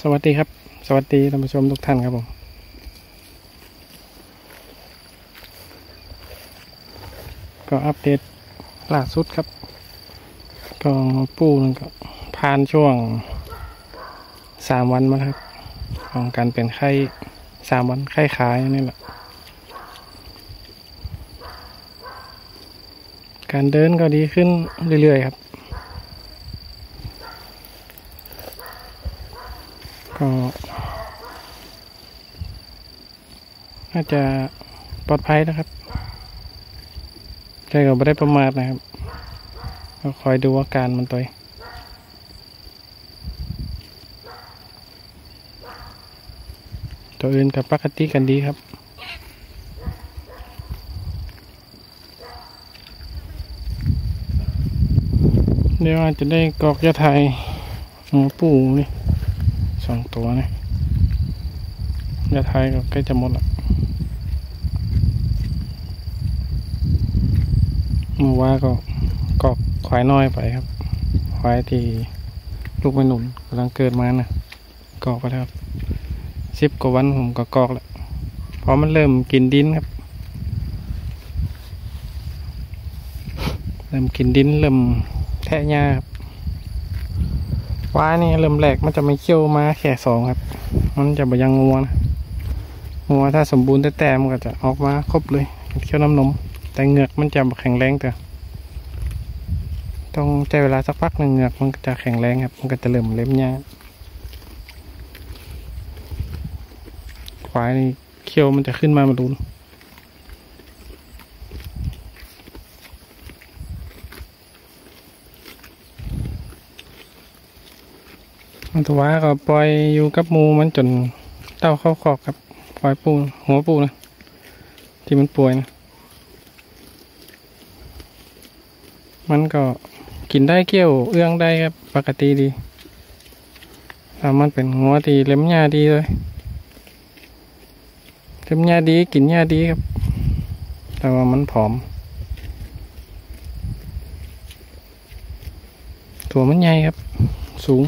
สวัสดีครับ สวัสดีท่านผู้ชมทุกท่านครับผม ก็อัปเดตล่าสุดครับ ก็ปูนก็ผ่านช่วงสามวันมาครับ ของการเป็นไข้สามวันไข้ขายนี่แหละ การเดินก็ดีขึ้นเรื่อยๆครับ ก็น่าจะปลอดภัยนะครับแต่ก็ไม่ได้ประมาทนะครับก็คอยดูอาการมันตัวองตัวอื่นกับปกติกันดีครับเดี๋ยวอาจจะได้กรอกยาไทยหมูปูนี่ สองตัวนี่ยาไทยก็ใกล้จะหมดละเมื่อว่าก็กรอกควายน้อยไปครับ ควายที่ลูกไม่หนุนกำลังเกิดมานะกรอกไปแล้วครับสิบกว่าวันผมก็กอกแล้วเพราะมันเริ่มกินดินครับ เริ่มกินดินเริ่มแทะหญ้าครับ ว้านี่เริ่มแรกมันจะไม่เคี้ยวมาแค่สองครับ มันจะบยังงัวนะงัวถ้าสมบูรณ์แต่แต่มันก็จะออกมาครบเลยเคี้ยวน้ำนม แต่เหงือกมันจะบ่แข็งแรงแต่ต้องใช้เวลาสักพักหนึ่งเหงือกมันก็จะแข็งแรงครับ มันก็จะเริ่มเล็มหญ้าควายนี่เคี้ยวมันจะขึ้นมามาดูนะ ตัวว่าก็ปล่อยอยู่กับหมูมันจนเต้าเข้าคอกครับปล่อยปูหัวปูนะที่มันป่วยนะมันก็กินได้เกี้ยวเอื้องได้ครับปกติดีถ้ามันเป็นหัวตีเล็มหญ้าดีเลยเล็มหญ้าดีกินหญ้าดีครับ แต่ว่ามันผอม ตัวมันใหญ่ครับ สูง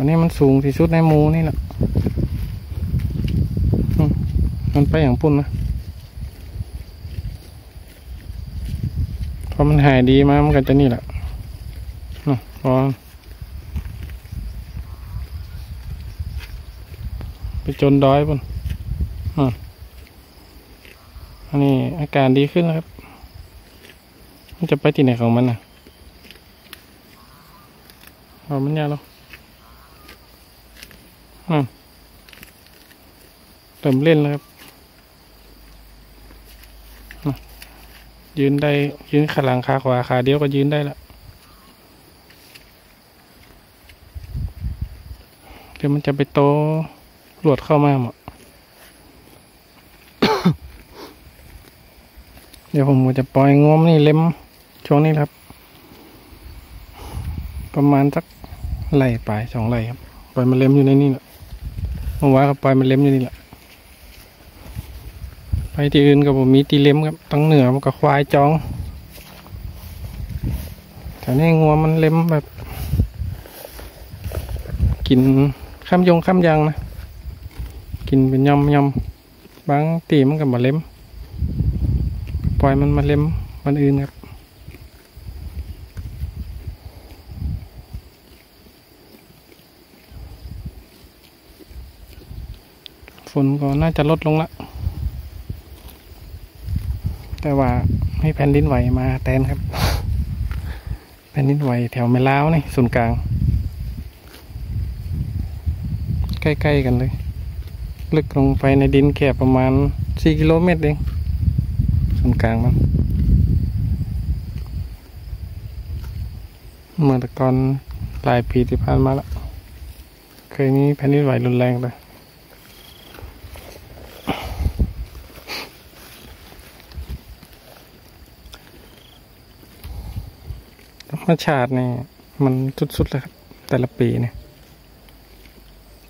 ตัวนี้มันสูงที่สุดในหมูนี่แหละมันไปอย่างปุ่นนะพอมันหายดีมามันก็จะนี่แหละน่พอไปจนดอยปุ่นอันนี้อาการดีขึ้นแล้วครับ มันจะไปที่ไหนของมันน่ะเอามันยาแล้ว เริ่มเล่นแล้วครับอะยืนได้ยืนขาหลังขาขวาขาเดียวก็ยืนได้ละเดี๋ยวมันจะไปโตหลวดเข้ามาหมดเดี๋ยวผมก็จะปล่อยงวมนี่เล็มช่วงนี้ครับ ประมาณสักไหล่ปลายสองไหล่ครับ ปล่อยมันเล็มอยู่ในนี่แหละ เมื่อวานก็ปล่อยมันเล็มอยู่นี่แหละ ไปที่อื่นก็ผมมีตีเล็มครับตั้งเหนือมันก็ควายจองแต่นี่งัวมันเล็มแบบกินข้ามยงข้ามยางนะ กินเป็นยำยำบางตีมันก็มาเล็ม ปล่อยมันมาเล็มมันอื่นครับ ฝนก็น่าจะลดลงละ แต่ว่าให้แผ่นดินไหวมาแทนครับ แผ่นดินไหวแถวแม่ล้าวนี่ศูนย์กลาง ใกล้ๆกันเลย ลึกลงไปในดินแค่ประมาณสี่กิโลเมตรเองศูนย์กลางมันเมื่อตะกอนหลายปีที่ผ่านมาแล้วเคยมีแผ่นดินไหวรุนแรงเลย รมชาติเนี่ยมันสุดๆเลยครับ แต่ละปีเนี่ย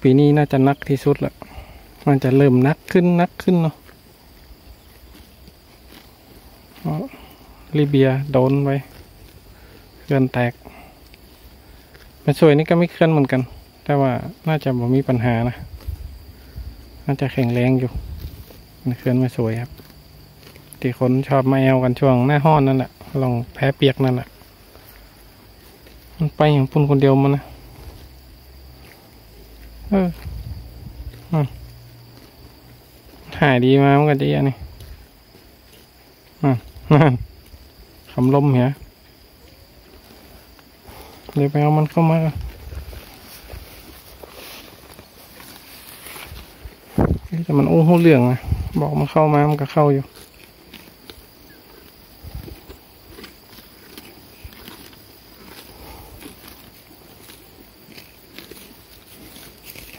ปีนี้น่าจะนักที่สุดละมันจะเริ่มนักขึ้นนักขึ้นเนาะเพราะลิเบียโดนไปเคลื่อนแตกมาช่วยนี่ก็ไม่เคลื่อนเหมือนกัน แต่ว่าน่าจะบ่มีปัญหานะ น่าจะแข็งแรงอยู่มันเคลื่อนมาสวยครับ ที่คนชอบมาแอวกันช่วงหน้าห้อนนั่นแหละลองแพ้เปียกนั่นแหละ มันไปอย่างปุ่นคนเดียวมันนะเออหายดีมามันก็ดีอันนี้นั่นนั่นคำลมเหียเลยไปเอามันเข้ามาแต่มันโอ้โหเรื่องนะบอกมันเข้ามามันก็เข้าอยู่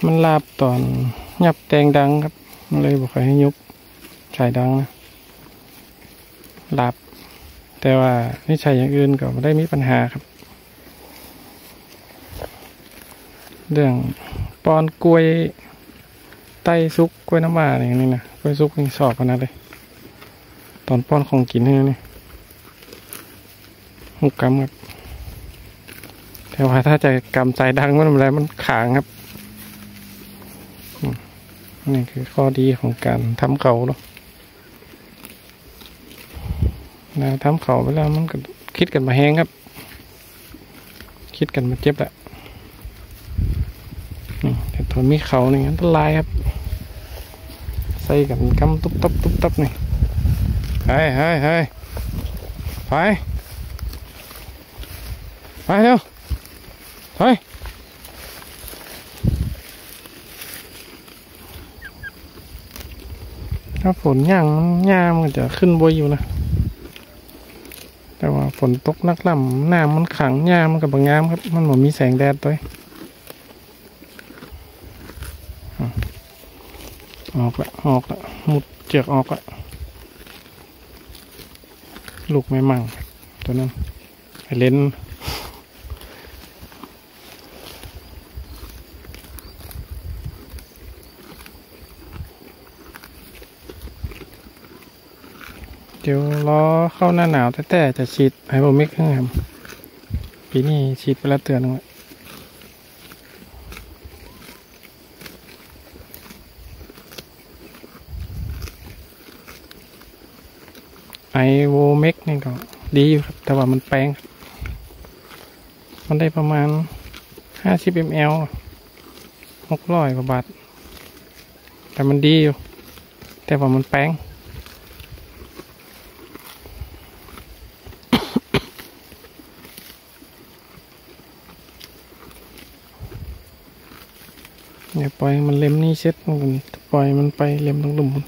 มันลาบตอนยับแตงดังครับมันเลยบอกให้ยุบสายดังนะลาบ แต่ว่านี่ใช้อย่างอื่นก็ไม่ได้มีปัญหาครับ เรื่องปอนกล้วยไต้ซุกกล้วยน้ำว้าอย่างนี้นะกล้วยซุกนี่สอบกันนะเลย ตอนป้อนของกินนี่นี่หุกกำครับแต่ว่าถ้าจะกำใจดังมันอะไรมันขางครับ นี่คือข้อดีของการทำเขาเนาะนะทำเขาไปแล้วมันก็คิดกันมาแห้งครับ คิดกันมาเจ็บแหละนี่แต่ทนมีเขานี่อันตรายครับ ใส่กันกำตุ๊บตับตุ๊บตับนี่เฮ้ยเฮ้ยเฮ้ยไป ไปเร็วไป ถ้าฝนย่างมันย่ามันจะขึ้นบวยอยู่นะ แต่ว่าฝนตกนักล่ำน้ำมันขังย่ามันกับบางงามครับ มันเหมือนมีแสงแดดด้วยออกละออกละมุดเจือกออกละลูกไม่มั่งตัวนั้นไปเล่น ดี๋ยวรอเข้าหน้าหนาวแต่แต่จะฉีดไฮโบมิกครับปีนี้ฉีดไปแล้วเตือนหนึงละไอโวเมกนี่ก็ดีอยู่ครับ แต่ว่ามันแปลงครับมันได้ประมาณห้าสิบมลหกร้อยกว่าบาท แต่มันดีอยู่ แต่ว่ามันแปลง อย่าปล่อยมันเล็มนี่เซ็ตมันปล่อยมันไปเล็มตรงหลุมมัน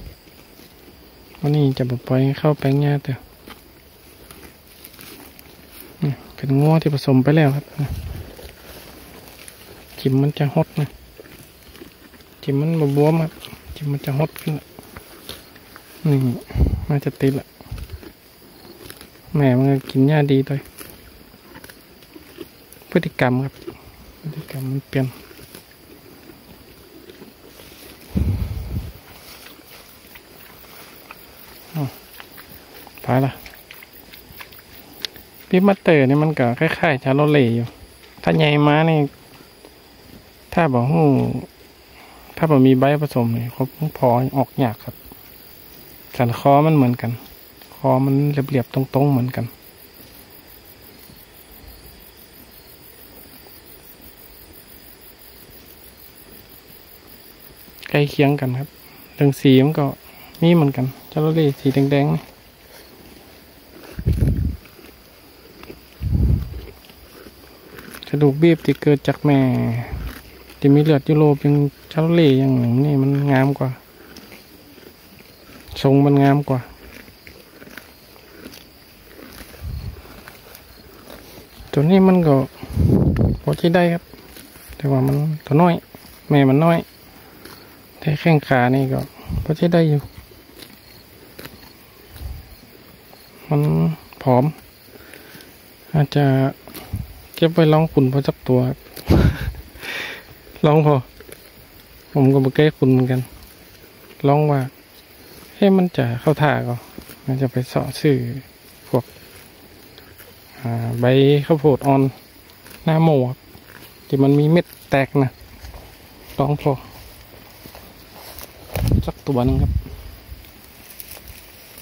วันนี้จะบอกปล่อยเข้าแปลงหญ้าเถอะเป็นง้อที่ผสมไปแล้วครับจิมมันจะฮดนะจิมมันบวมครับจิมมันจะฮดขึ้นละนี่มันจะติดละแหมมันก็กินหญ้าดีด้วยพฤติกรรมครับพฤติกรรมมันเปลี่ยน ไปละพี่มัตเตอร์นี่มันก็คล้ายๆชาโลเล่อยู่ ถ้าใหญ่มานี่ ถ้าบอกหูถ้าบอกมีใบผสมนี่เขาพอออกยากครับ สันคอมันเหมือนกัน คอมันเรียบๆตรงๆเหมือนกันใกล้เคียงกันครับเรื่องสีมันก็มีเหมือนกันชาโลเล่สีแดงๆนี่ ระดูกบีบที่เกิดจากแม่ที่มีเลือดยุโรปยังชาเล่ย่างหนึ่งนี่มันงามกว่า ทรงมันงามกว่า ตัวนี้มันก็พอใช้ได้ครับ แต่ว่ามันตัวน้อย แม่มันน้อย แต่แข้งขานี่ก็พอใช้ได้อยู่ มันผอม อาจจะ เก็บไว้องคุณพอจับตัวรับลองพอ ผมก็ไม่เคยคุณเหมือนกันลองว่าให้มันจะเข้าท่าก็มันจะไปสาะซื้อพวกใบข้าวโพดอ่อนหน้าโมครับที่มันมีเม็ดแตกนะลองพอสักตัวหนึ่งครับ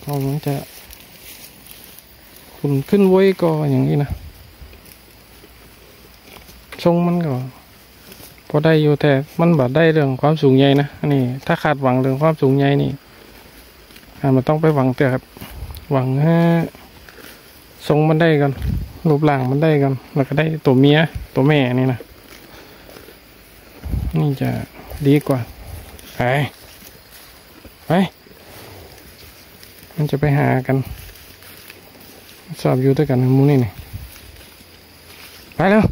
เอามันจะคุณขึ้นไว้ก็อย่างนี้นะ ทรงมันก็พอได้อยู่แต่มันแบบได้เรื่องความสูงใหญ่นะนนี้ถ้าขาดหวังเรื่องความสูงใหญ่นี่มันต้องไปหวังเตอะครับ หวังให้ทรงมันได้กันรูปร่างมันได้กันแล้วก็ได้ตัวเมียตัวแม่นี่นะนี่จะดีกว่าไปไปมันจะไปหากัน สอบอยู่ด้วยกันมูนี่นี่ไปแล้ว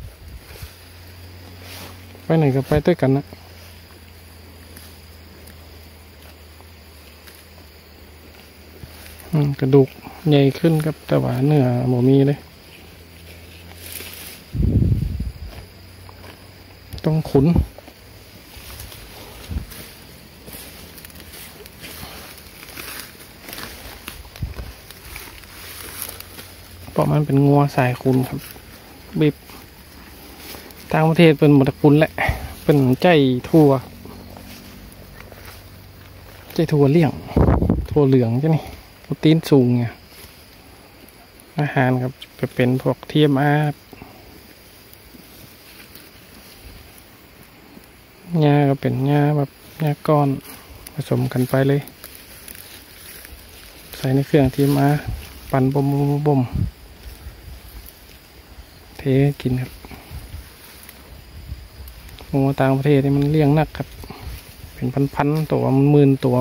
ไปไหนก็ไปด้วยกันนะกระดูกใหญ่ขึ้นครับแต่ว่าเนื้อหมูมีเลย ต้องขุนเพราะมันเป็นงัวสายคุณครับบีบ ต่างประเทศเป็นหมดคุณแหละ เป็นใจทัวใจทัวเลี่ยง ทัวเหลืองใช่ไหมโปรตีนสูงไงอาหารครับจะเป็นพวกเทียมอาหญ้าก็เป็นหญ้าแบบหญ้าก้อนผสมกันไปเลย ใส่ในเครื่องเทียมอาปั่นบ่มบ่มเทกินครับ งูต่างประเทศนี่มันเลี้ยงหนักครับ เป็นพันๆตัวมันหมื่นตัว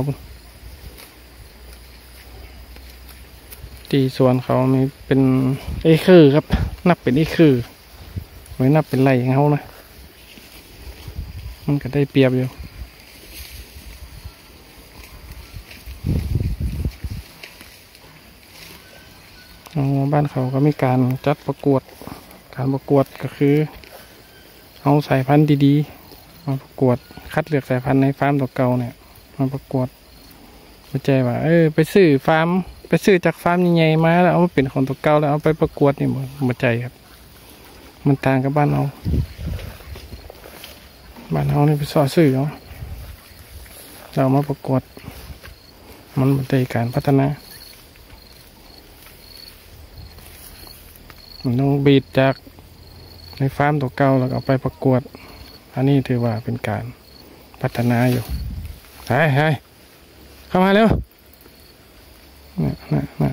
ที่ส่วนเขามีเป็นเอคือครับ นับเป็นเอคือไม่นับเป็นไรของเขานะมันก็ได้เปรียบอยู่บ้านเขาก็มีการจัดประกวด การประกวดก็คือ เอาสายพันธุ์ดีๆ มาประกวดคัดเลือกสายพันธุ์ในฟาร์มตัวเก่าเนี่ย มาประกวดไม่ใจว่า เออ ไปซื้อฟาร์ม ไปซื้อจากฟาร์มใหญ่ๆมาแล้วเอามาเป็นของตัวเก่าแล้วเอาไปประกวดนี่บ่บ่ใจครับ มันต่างกับบ้านเราบ้านเรานี่ไปสอซื้อเอาเรามาประกวด มันบ่ได้การพัฒนามันต้องบีดจาก ในฟาร์มตัวเก่าแล้วก็เอาไปประกวด อันนี้ถือว่าเป็นการพัฒนาอยู่ไปไปเข้ามาเร็วน่ะน่ะน่ะ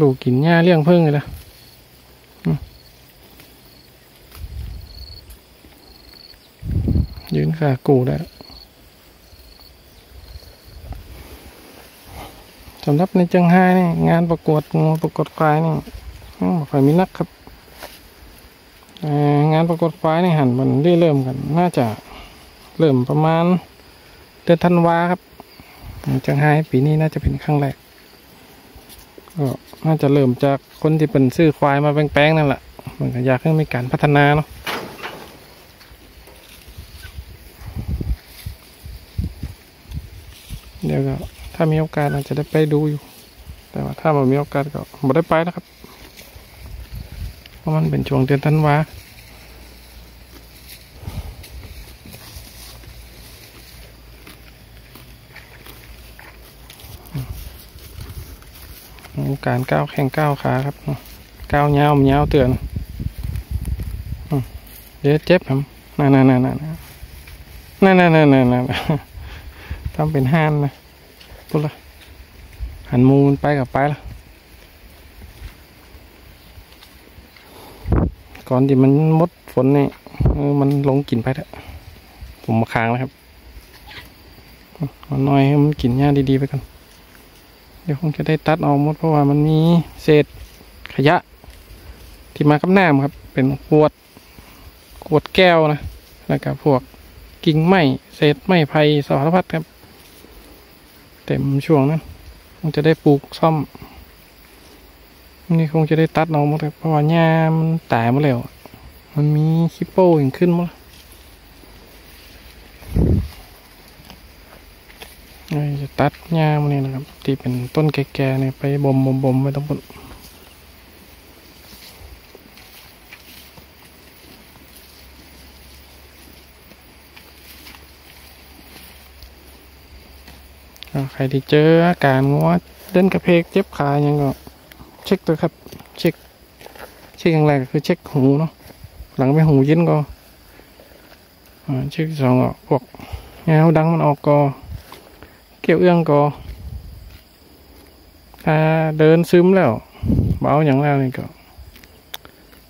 ลูกกินหญ้าเลี้ยงเพิ่งเลยละยืนขากูได้สำหรับในเจังไห้นี่งานประกวดงูประกวดควายนี่อืมบ่ค่อยมีนักครับานประกวดควายนี่หันมันได้เริ่มกัน น่าจะเริ่มประมาณเดือนธันวาครับจังไห้ปีนี้น่าจะเป็นครั้งแรกก็น่าจะเริ่มจากคนที่เป็นซื้อควายมาแป้งๆนั่นแหละมันก็อยากให้มีการพัฒนาเนาะเดี๋ยวก็ถ้ามีโอกาสอาจจะได้ไปดูอยู่ แต่ว่าถ้าไม่มีโอกาสก็ไม่ได้ไปนะครับ เพราะมันเป็นช่วงเดือนธันวา การก้าวแข่งก้าวขาครับก้าวเงาเงาเตือนเดี๋ยวเจ็บครับนั่นนั่นนั่นนั่นนั่นนั่นนั่นนั่นทำเป็นห้านนะปุ๊บละหันมูนไปกับไปละก่อนที่มันมดฝนนี่เออมันลงกินไปแล้วผมมาค้างแล้วครับเอน่อยให้มันกินหญ้าดีๆไปก่อน ดี๋ยวคงจะได้ตัดออกหมดเพราะว่ามันมีเศษขยะ ที่มากับน้ำครับ เป็นขวดขวดแก้วนะแล้วก็พวกกิ่งไม้เศษไม้ไผ่สารพัดครับ เต็มช่วงนั้นคงจะได้ปลูกซ่อม นี่คงจะได้ตัดออกหมดครับเพราะว่าหญ้ามันตายหมดแล้วมันมีคิปโป้อย่างขึ้นหมด จะตัดหญ้ามันนี้นะครับ ที่เป็นต้นแก่ๆเนี่ยไปบ่มบ่มบ่มไว้ทั้งหมดใครที่เจออาการงัวเดินกระเพกเจ็บขาอย่างก็ เช็คตัวครับ เช็ค เช็คอย่างแรกก็คือเช็คหูเนาะหลังไม่หูยิ้นก็เช็คสองออกพวกเงาดังมันออกก็ เกี่ยวเอื้องก็ถ้าเดินซึมแล้วเบาอย่างแล้วนี่ก็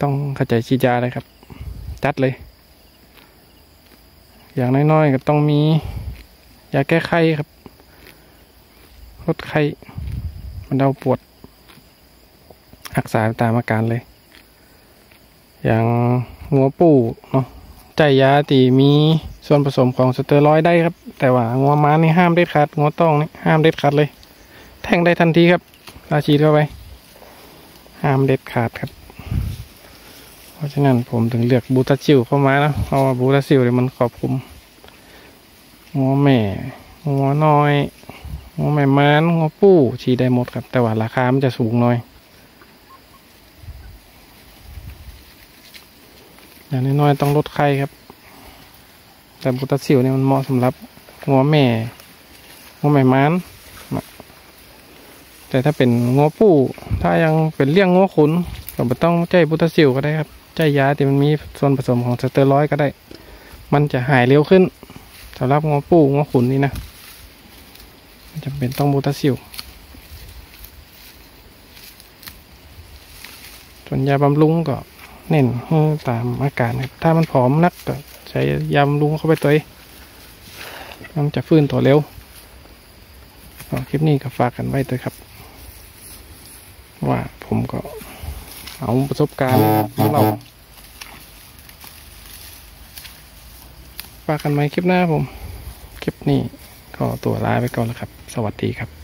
ต้องเข้าใจชีดยาเลยครับ จัดเลย อย่างน้อยๆก็ต้องมียาแก้ไขครับลดไข้บรรเทาปวดรักษาตามอาการเลย อย่างงัวปูเนาะ ใจยาตีมีส่วนผสมของสเตียรอยได้ครับ แต่ว่างัวม้านี่ห้ามเด็ดขาดงัวต้องนี่ห้ามเด็ดขาดเลย แทงได้ทันทีครับราชีดเข้าไป ห้ามเด็ดขาดครับ เพราะฉะนั้นผมถึงเลือกบูตาซิลเข้ามานะเพราะว่าบูตาซิลเนี่ยมันครอบคลุมงัวแม่งัวน้อยงัวแม่ม้านงัวปูฉีดได้หมดครับ แต่ว่าราคามันจะสูงหน่อย อย่างน้อยๆต้องลดไข้ครับ แต่บูตาซิลเนี่ยมันเหมาะสำหรับงัวแม่งัวแม่ม้านแต่ถ้าเป็นงัวปูถ้ายังเป็นเลี้ยงงัวขุนก็ไม่ต้องใจบูตาซิลก็ได้ครับใจยาที่มันมีส่วนผสมของสเตียรอยก็ได้ มันจะหายเร็วขึ้นสำหรับงัวปูงัวขุนนี่นะจำเป็นต้องบูตาซิลส่วนยาบำรุงก็ เน้นตามอาการครับถ้ามันผอมนักก็ใช้ยำรุงเข้าไปตัวเองมันจะฟื้นตัวเร็วคลิปนี้ก็ฝากกันไว้ด้วยครับ ว่าผมก็เอาประสบการณ์ของเราฝากกันไหมคลิปหน้าผม คลิปนี้ก็ตัวลาไปก่อนแล้วครับ สวัสดีครับ